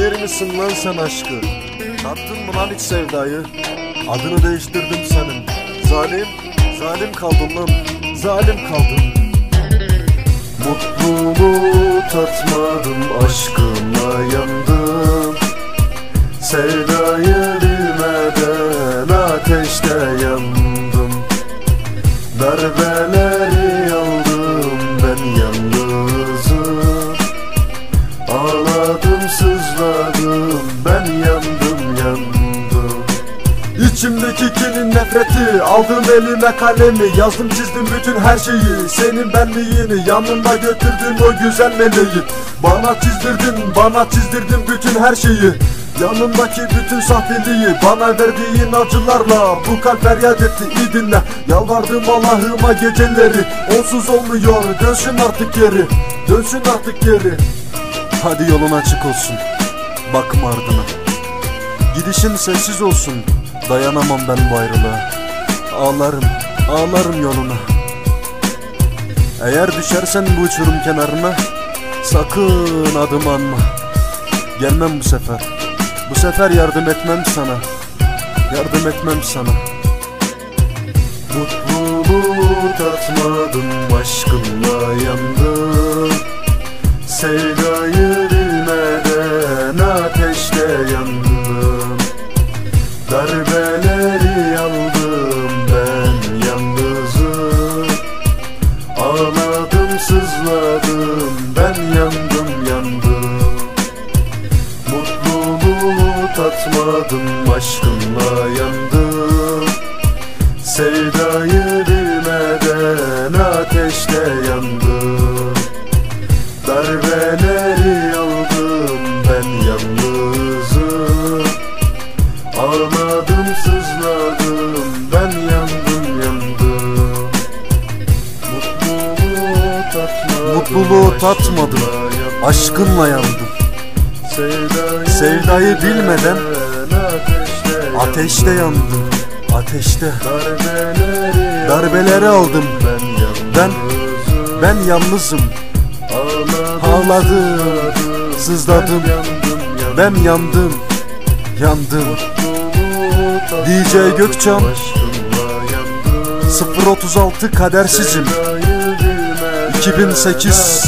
Bilir misin lan sen aşkı? Tattın mı lan hiç sevdayı? Adını değiştirdim senin. Zalim, zalim kaldın lan. Zalim kaldın. Mutluluğu tatmadım, aşkımla yandım. Sevdayı bilmeden ateşte yandım. Darbeleri sızladım ben yandım yandım. İçimdeki kinin nefreti Aldım elime kalemi Yazdım çizdim bütün her şeyi. Senin benliğini yanımda götürdün o güzel meleği. Bana çizdirdin bana çizdirdin bütün her şeyi. Yanımdaki bütün sahteliği Bana verdiğin acılarla Bu kalp feryat etti. İyi dinle Yalvardım Allah'ıma geceleri. Onsuz olmuyor dönsün artık geri Dönsün artık geri Hadi yolun açık olsun. Bakma ardına. Gidişin sessiz olsun. Dayanamam ben bu ayrılığa. Ağlarım, ağlarım yoluna. Eğer düşersen bu uçurum kenarına Sakın adım anma. Gelmem bu sefer. Bu sefer yardım etmem sana. Yardım etmem sana. Mutluluğu tatmadım Aşkımla yandım Sevdayı bilmeden ateşte yandım. Darbeleri aldım ben yalnızım. Ağladım sızladım ben yandım yandım. Mutluluğu tatmadım aşkımla yandım. Sevdayı bilmeden ateşte yandım Darbeleri aldım ben yalnızım. Ağladım sızladım ben yandım yandım. Mutluluğu tatmadım Mutluluğu tatmadım, aşkınla yandım. Sevdayı, Sevdayı bilmeden ateşte, Ateşte yandım, ateşte. Darbeleri, Darbeleri aldım. ben Ben, ben yalnızım Ağladım, sızladım. Ben yandım, yandım. DJ Gökçam, 036 kadersizim. 2008